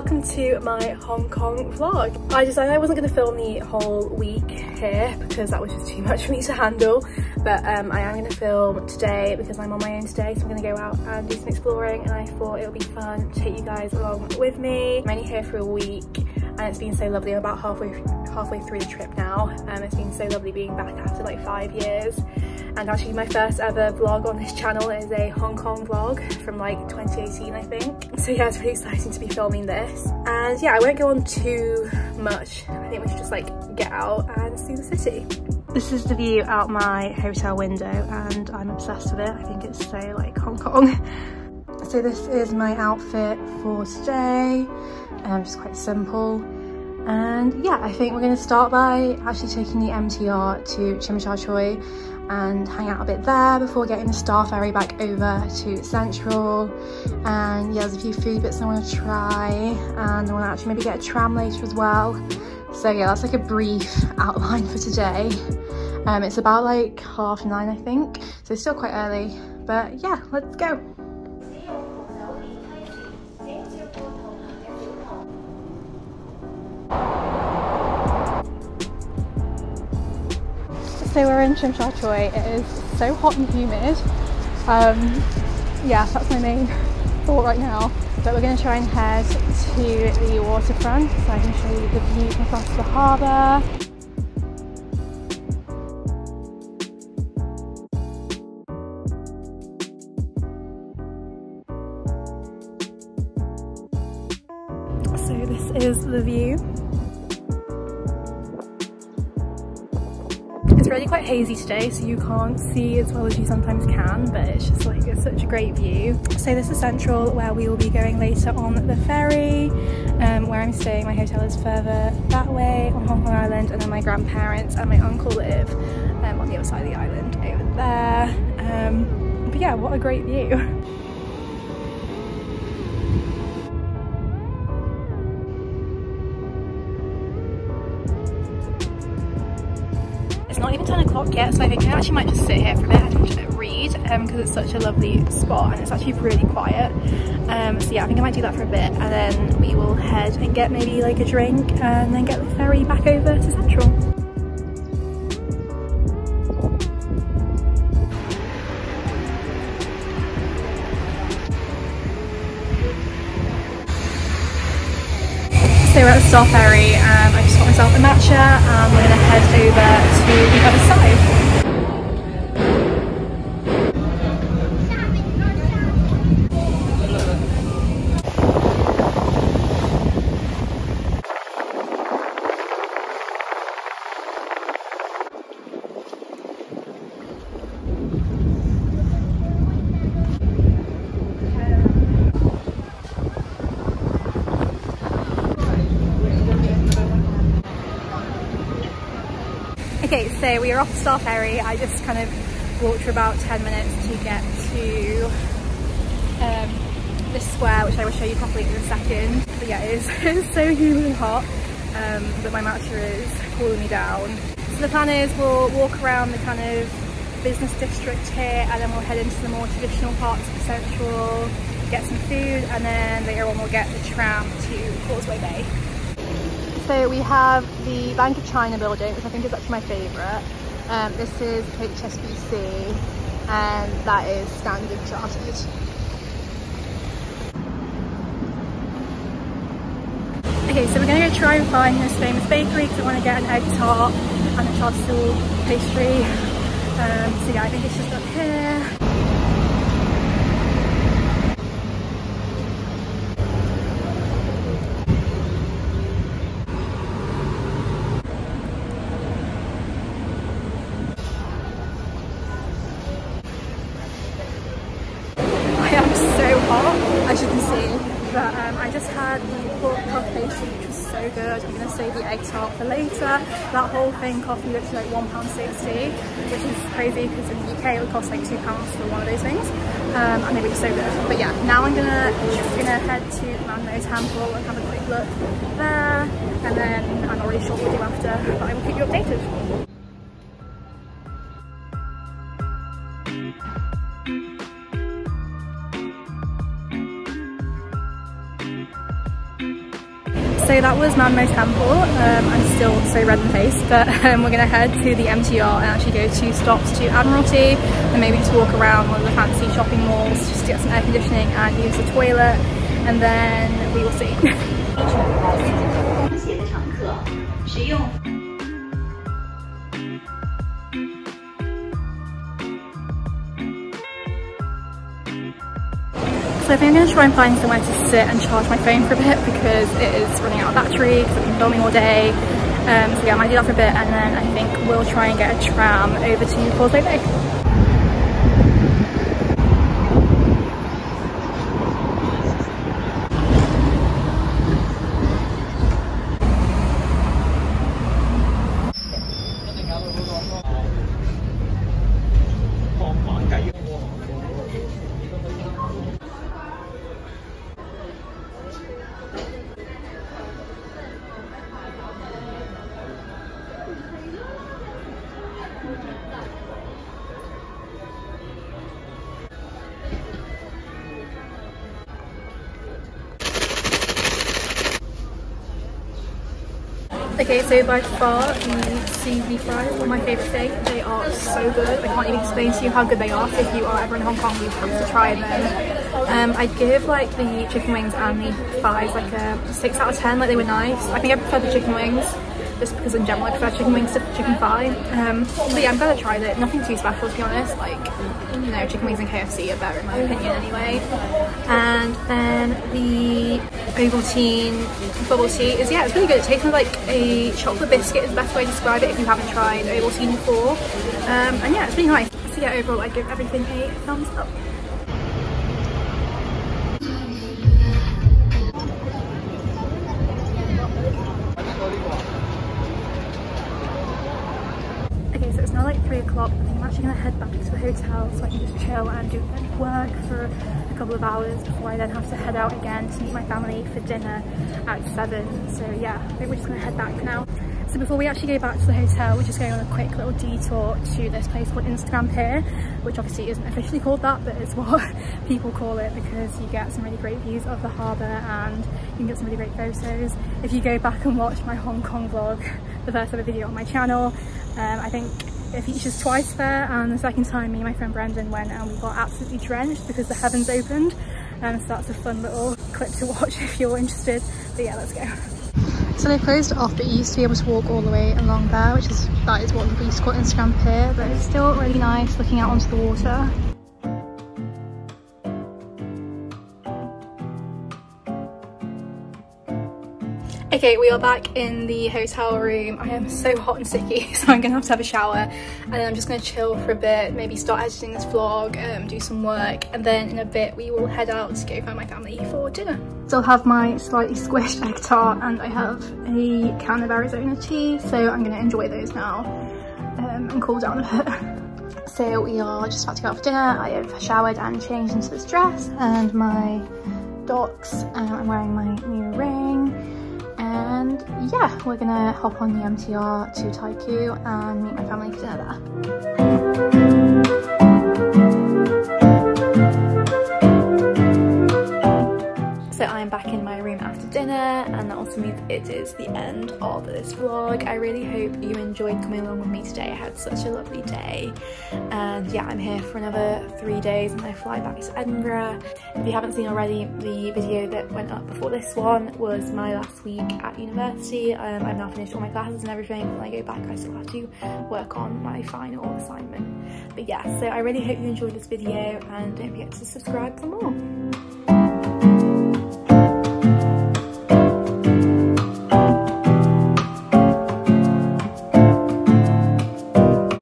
welcome to my Hong Kong vlog. I decided I wasn't going to film the whole week here because that was just too much for me to handle but um, I am going to film today because I'm on my own today so I'm going to go out and do some exploring and I thought it would be fun to take you guys along with me. I'm only here for a week and it's been so lovely. I'm about halfway halfway through the trip now and um, it's been so lovely being back after like five years and actually my first ever vlog on this channel is a Hong Kong vlog from like 2018 I think. So yeah, it's really exciting to be filming this. And yeah, I won't go on too much. I think we should just like get out and see the city. This is the view out my hotel window and I'm obsessed with it. I think it's so like Hong Kong. So this is my outfit for today. Um, just quite simple. And yeah, I think we're going to start by actually taking the MTR to Sha Tsui and hang out a bit there before getting the Star Ferry back over to Central. And yeah, there's a few food bits I want to try and I want to actually maybe get a tram later as well. So yeah, that's like a brief outline for today. Um, it's about like half nine, I think. So it's still quite early, but yeah, let's go. So we're in Tsim Sha Tsui. It is so hot and humid. Um, yeah, that's my main thought right now. But we're going to try and head to the waterfront so I can show you the view across the harbour. So this is the view. Really quite hazy today so you can't see as well as you sometimes can but it's just like it's such a great view. So this is Central where we will be going later on the ferry. Um, where I'm staying my hotel is further that way on Hong Kong Island and then my grandparents and my uncle live um, on the other side of the island over there. Um, but yeah what a great view. not even 10 o'clock yet, so I think I actually might just sit here for a bit and read because um, it's such a lovely spot and it's actually really quiet. Um, so yeah, I think I might do that for a bit and then we will head and get maybe like a drink and then get the ferry back over to Central. So we're at the Star Ferry myself a matcha and we're going to head over to the other side. So we are off Star Ferry. I just kind of walked for about 10 minutes to get to um, this square, which I will show you properly in a second. But yeah, it is it's so humid and hot, um, but my matcha is cooling me down. So the plan is we'll walk around the kind of business district here and then we'll head into the more traditional parts of Central, get some food, and then later on we'll get the tram to Causeway Bay. So we have the Bank of China building, which I think is actually my favourite. Um, this is HSBC and that is Standard Chartered. Okay, so we're going to go try and find this famous bakery because I want to get an egg tart and a siu pastry. Um, so yeah, I think it's just up here. as you can see. But um, I just had the pork puff pastry, which was so good. I'm gonna save the egg tart for later. That whole thing me literally like £1.60, which is crazy because in the UK it would cost like £2 for one of those things. Um, and they were so good. But yeah, now I'm gonna, gonna head to Man Mo Temple and have a quick look there. And then I'm not really sure what we'll do after, but I will keep you updated. So that was Man Mo Temple. Um, I'm still so red in the face, but um, we're gonna head to the MTR and actually go two stops to Admiralty and maybe just walk around one of the fancy shopping malls just to get some air conditioning and use the toilet and then we will see. So I think I'm going to try and find somewhere to sit and charge my phone for a bit because it is running out of battery because I've been filming all day. Um, so yeah, I might do that for a bit and then I think we'll try and get a tram over to Causeway Bay. Okay, so by far the seaweed fries are my favourite thing. They are so good. I can't even explain to you how good they are. So if you are ever in Hong Kong, you have to try them. Um, I'd give like the chicken wings and the fries like a 6 out of 10. Like they were nice. I think I prefer the chicken wings just because in general I prefer chicken wings to chicken thigh. Um, but yeah, I'm I tried it. Nothing too special to be honest. Like, you know, chicken wings and KFC are better in my opinion anyway. And then the Ovaltine bubble tea is, yeah, it's really good. It tastes like a chocolate biscuit is the best way to describe it if you haven't tried Ovaltine before. Um, and yeah, it's really nice. So yeah, overall I give everything a thumbs up. So I can just chill and do work for a couple of hours before I then have to head out again to meet my family for dinner at seven. So yeah, I think we're just gonna head back now. So before we actually go back to the hotel, we're just going on a quick little detour to this place called Instagram Pier, which obviously isn't officially called that, but it's what people call it because you get some really great views of the harbour and you can get some really great photos. If you go back and watch my Hong Kong vlog, the first ever video on my channel, um, I think it features twice there and the second time me and my friend Brendan went and we got absolutely drenched because the heavens opened. Um, so that's a fun little clip to watch if you're interested. But yeah let's go. So they closed off but you used to be able to walk all the way along there which is that is what we used to call Instagram Pier but it's still really nice looking out onto the water Okay, we are back in the hotel room. I am so hot and sticky, so I'm gonna have to have a shower and then I'm just gonna chill for a bit, maybe start editing this vlog, um, do some work, and then in a bit we will head out to go find my family for dinner. Still have my slightly squished egg tart and I have a can of Arizona tea, so I'm gonna enjoy those now um, and cool down a bit. So we are just about to go out for dinner. I have showered and changed into this dress and my docs. Um, I'm wearing my new ring and yeah, we're gonna hop on the MTR to Taikoo and meet my family for dinner there. It is the end of this vlog. I really hope you enjoyed coming along with me today. I had such a lovely day and yeah I'm here for another three days and I fly back to Edinburgh. If you haven't seen already the video that went up before this one was my last week at university. Um, I've now finished all my classes and everything when I go back I still have to work on my final assignment. But yeah so I really hope you enjoyed this video and don't forget to subscribe for more.